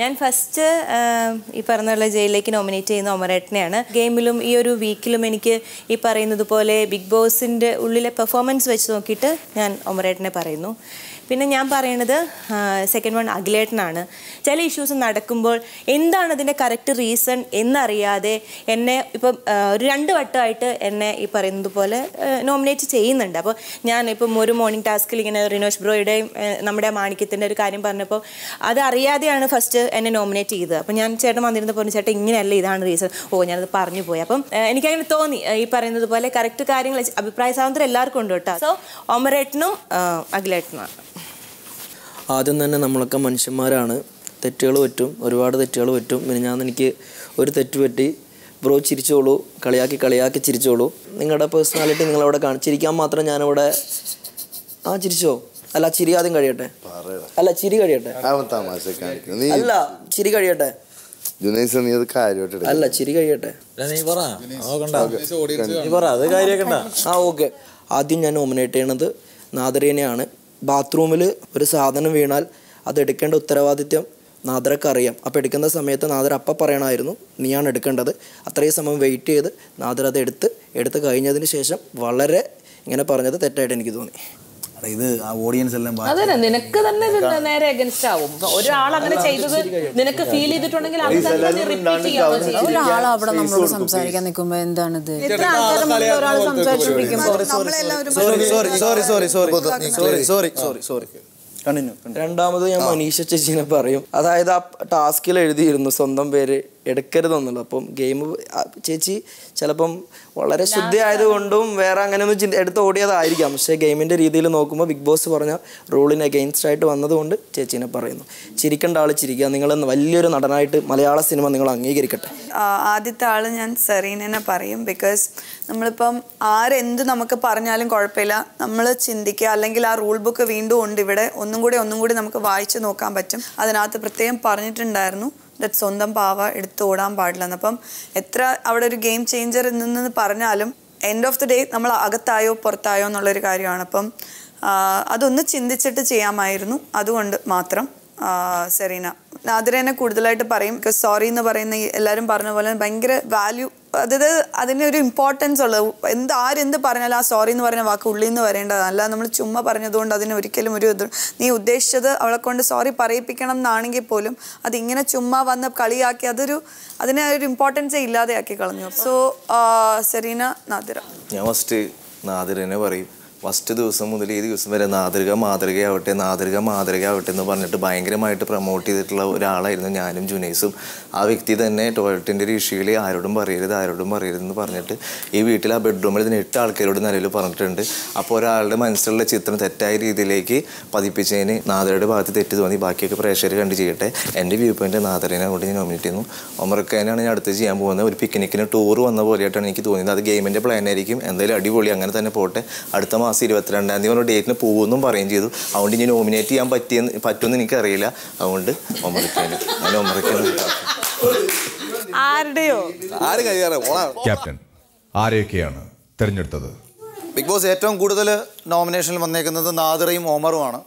ഞാൻ ഫസ്റ്റ് ഈ പറഞ്ഞുള്ള ജയിലിലേക്ക് നോമിനേറ്റ് ചെയ്യുന്ന ഒമരേട്ടനെയാണ്. ഗെയിമിലും ഈ ഒരു വീക്കിലും എനിക്ക് ഈ പറയുന്നത് പോലെ ബിഗ് ബോസിന്റെ ഉള്ളിലെ പെർഫോമൻസ് വെച്ച് നോക്കിയിട്ട് ഞാൻ ഒമരേട്ടനെ പറയുന്നു. പിന്നെ ഞാൻ പറയണത് സെക്കൻഡ് വൺ അഖിലേട്ടനാണ്. ചില ഇഷ്യൂസ് നടക്കുമ്പോൾ എന്താണ് അതിന്റെ കറക്റ്റ് റീസൺ എന്നറിയാതെ എന്നെ ഇപ്പം ഒരു രണ്ട് വട്ടമായിട്ട് എന്നെ ഈ പറയുന്നത് പോലെ നോമിനേറ്റ് ചെയ്യുന്നുണ്ട്. അപ്പോൾ ഞാൻ ഇപ്പം ഒരു മോർണിംഗ് ടാസ്കിൽ ഇങ്ങനെ റിനോഷ് ബ്രോയുടെയും നമ്മുടെ മാണിക്യത്തിന്റെ ഒരു കാര്യം പറഞ്ഞപ്പോൾ അത് അറിയാതെയാണ് ഫസ്റ്റ് എന്നെ നോമിനേറ്റ് ചെയ്തത്. അപ്പോൾ ഞാൻ ചേട്ടൻ വന്നിരുന്ന പറഞ്ഞു ചേട്ടൻ ഇങ്ങനെയല്ല ഇതാണ് റീസൺ ഓ ഞാനത് പറഞ്ഞു പോയി. അപ്പം എനിക്കങ്ങനെ തോന്നി ഈ പറയുന്നത് പോലെ കറക്റ്റ് കാര്യങ്ങൾ അഭിപ്രായ സ്വാതന്ത്ര്യം എല്ലാവർക്കും ഉണ്ട് കേട്ടോ. സോ ഒമരേട്ടനും അഖിലേട്ടനുമാണ്. ആദ്യം തന്നെ നമ്മളൊക്കെ മനുഷ്യന്മാരാണ്. തെറ്റുകൾ പറ്റും ഒരുപാട് തെറ്റുകൾ പറ്റും. പിന്നെ ഞാൻ എനിക്ക് ഒരു തെറ്റ് പറ്റി. ബ്രോ ചിരിച്ചോളൂ കളിയാക്കി കളിയാക്കി ചിരിച്ചോളൂ. നിങ്ങളുടെ പേഴ്സണാലിറ്റി നിങ്ങളവിടെ കാണിച്ചിരിക്കാൻ മാത്രം ഞാനിവിടെ ആ ചിരിച്ചോ? അല്ല ചിരി ആദ്യം കഴിയട്ടെ. അല്ല ചിരി കഴിയട്ടെ. അല്ല ചിരി കഴിയട്ടെ. ജുനൈസ് നീ അത് കാര്യമായിട്ട് അല്ല ചിരി കഴിയട്ടെ. നീ പറ. നോക്കണ്ട നീ പറ അത് കാര്യാക്കണ്ട ആ ഓക്കെ. ആദ്യം ഞാൻ നോമിനേറ്റ് ചെയ്യണത് നാദരീനെയാണ്. ബാത്റൂമിൽ ഒരു സാധനം വീണാൽ അത് എടുക്കേണ്ട ഉത്തരവാദിത്യം നാദരക്ക് അറിയാം. അപ്പോൾ എടുക്കുന്ന സമയത്ത് നാദർ അപ്പം പറയണമായിരുന്നു നീയാണ് എടുക്കേണ്ടത്. അത്രയും സമയം വെയിറ്റ് ചെയ്ത് നാദർ അത് എടുത്ത് എടുത്ത് കഴിഞ്ഞതിന് ശേഷം വളരെ ഇങ്ങനെ പറഞ്ഞത് തെറ്റായിട്ട് എനിക്ക് തോന്നി. ഇത് ഓഡിയൻസ് എല്ലാം അതന്നെ നിനക്ക് തന്നെ നേരെ അഗൻസ്റ്റ് ആവും. ഒരാൾ അങ്ങനെ ചെയ്തത് നിനക്ക് ഫീൽ ചെയ്തിട്ടുണ്ടെങ്കിൽ അത് തന്നെ റിപ്പീറ്റ് ഒരാൾ അവിടെ നമ്മളോട് സംസാരിക്കാൻ നിൽക്കുമ്പോ എന്താണ് ഇത് ഒരാൾ സംസാരിച്ചിരിക്കുമ്പോൾ രണ്ടാമത് ഞാൻ മനീഷ ചേച്ചിനെ പറയും. അതായത് ആ ടാസ്കിൽ എഴുതിയിരുന്നു സ്വന്തം പേര് എടുക്കരുതെന്നുള്ളത് അപ്പം ഗെയിം ചേച്ചി ചിലപ്പം വളരെ ശുദ്ധിയായതുകൊണ്ടും വേറെ അങ്ങനെയൊന്നും ചിന്ത എടുത്ത് ഓടിയതായിരിക്കാം. പക്ഷേ ഗെയിമിന്റെ രീതിയിൽ നോക്കുമ്പോൾ ബിഗ് ബോസ് പറഞ്ഞ റൂളിന് അഗെയിൻസ്റ്റ് ആയിട്ട് വന്നതുകൊണ്ട് ചേച്ചീനെ പറയുന്നു. ചിരിക്കേണ്ട ആൾ ചിരിക്കുക. നിങ്ങൾ വലിയൊരു നടനായിട്ട് മലയാള സിനിമ നിങ്ങൾ അംഗീകരിക്കട്ടെ. ആദ്യത്തെ ആൾ ഞാൻ സെറീനെ പറയും. ബിക്കോസ് നമ്മളിപ്പം ആരെന്ത് നമുക്ക് പറഞ്ഞാലും കുഴപ്പമില്ല. നമ്മൾ ചിന്തിക്കുക. അല്ലെങ്കിൽ ആ റൂൾ ബുക്ക് വീണ്ടും ഉണ്ട് ഇവിടെ. ഒന്നും കൂടി ഒന്നും കൂടി നമുക്ക് വായിച്ചു നോക്കാൻ പറ്റും. അതിനകത്ത് പ്രത്യേകം പറഞ്ഞിട്ടുണ്ടായിരുന്നു. ദറ്റ് സ്വന്തം പാവ എടുത്ത് ഓടാൻ പാടില്ല അപ്പം എത്ര അവിടെ ഒരു ഗെയിം ചേഞ്ചർ നിന്ന് പറഞ്ഞാലും എൻഡ് ഓഫ് ദി ഡേ നമ്മൾ അകത്തായോ പുറത്തായോ എന്നുള്ളൊരു കാര്യമാണ്. അപ്പം അതൊന്ന് ചിന്തിച്ചിട്ട് ചെയ്യാമായിരുന്നു. അതുകൊണ്ട് മാത്രം സെറീന. നാദിരേനെ കൂടുതലായിട്ട് പറയും. സോറി എന്ന് പറയുന്ന എല്ലാവരും പറഞ്ഞ പോലെ ഭയങ്കര വാല്യൂ അതായത് അതിന് ഒരു ഇമ്പോർട്ടൻസ് ഉള്ളത്. എന്ത് ആരെന്ത് പറഞ്ഞാലും ആ സോറി എന്ന് പറയുന്ന വാക്ക് ഉള്ളിൽ നിന്ന് വരേണ്ടതാണ്. അല്ലാതെ നമ്മൾ ചുമ്മാ പറഞ്ഞതുകൊണ്ട് അതിന് ഒരിക്കലും ഒരു നീ ഉദ്ദേശിച്ചത് അവളെ കൊണ്ട് സോറി പറയിപ്പിക്കണം എന്നാണെങ്കിൽ പോലും അതിങ്ങനെ ചുമ്മാ വന്ന് കളിയാക്കി അതൊരു അതിനെ ഒരു ഇമ്പോർട്ടൻസേ ഇല്ലാതെയാക്കി കളഞ്ഞു. സോ സെറീന നാദിര. ഞാൻ ഫസ്റ്റ് നാദിരനെ പറയും. ഫസ്റ്റ് ദിവസം മുതൽ ഈ ദിവസം വരെ നാതൃക മാതൃകയാവട്ടെ നാതൃക മാതൃകയാവട്ടെ എന്ന് പറഞ്ഞിട്ട് ഭയങ്കരമായിട്ട് പ്രൊമോട്ട് ചെയ്തിട്ടുള്ള ഒരാളായിരുന്നു ഞാനും ജുനൈസും. ആ വ്യക്തി തന്നെ ടോയ്ലറ്റിന്റെ ഒരു ഇഷ്യൂയിൽ ആരോടും പറയരുത് ആരോടും പറയരുത് എന്ന് പറഞ്ഞിട്ട് ഈ വീട്ടിൽ ആ ബെഡ്റൂമിൽ ഇതിന് എട്ട് ആൾക്കാരോട് നിലയിൽ പറഞ്ഞിട്ടുണ്ട്. അപ്പോൾ ഒരാളുടെ മനസ്സിലുള്ള ചിത്രം തെറ്റായ രീതിയിലേക്ക് പതിപ്പിച്ചതിന് നാദരയുടെ ഭാഗത്ത് തെറ്റ് തോന്നി. ബാക്കിയൊക്കെ പ്രേക്ഷകർ കണ്ട് ചെയ്യട്ടെ. എന്റെ വ്യൂ പോയിന്റ് നാദരനെ കൊണ്ട് ഞാൻ നോമിനേറ്റ് ചെയ്യുന്നു. ഒമർക്കാനാണ് ഞാൻ അടുത്ത് ചെയ്യാൻ പോകുന്നത്. ഒരു പിക്നിക്കിന് ടൂർ വന്ന പോലെയായിട്ടാണ് എനിക്ക് തോന്നിയത്. അത് ഗെയിമിന്റെ പ്ലാൻ ആയിരിക്കും. എന്തായാലും അടിപൊളി. അങ്ങനെ തന്നെ പോട്ടെ. അടുത്ത മാസം ഇരുപത്തിരണ്ടാം തീയതി ഒരു ഡേറ്റിന് പോകുമെന്നും പറയുകയും ചെയ്തു. അതുകൊണ്ട് ഇനി നോമിനേറ്റ് ചെയ്യാൻ പറ്റിയെന്ന് പറ്റുമെന്ന് എനിക്കറിയില്ല. അതുകൊണ്ട് ആരൊക്കെയാണ് ഞാൻ ഒമർക്കാന് ആരുടെയോ? ആര് ക്യാപ്റ്റൻ ആരെയൊക്കെയാണ് തിരഞ്ഞെടുത്തത്? ബിഗ് ബോസ് ഏറ്റവും കൂടുതൽ നോമിനേഷനിൽ വന്നേക്കുന്നത് നാദിറയും ഓമറുമാണ്.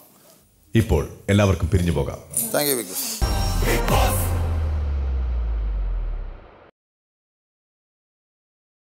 ഇപ്പോൾ എല്ലാവർക്കും പിരിഞ്ഞു പോകാം. Thank you big boss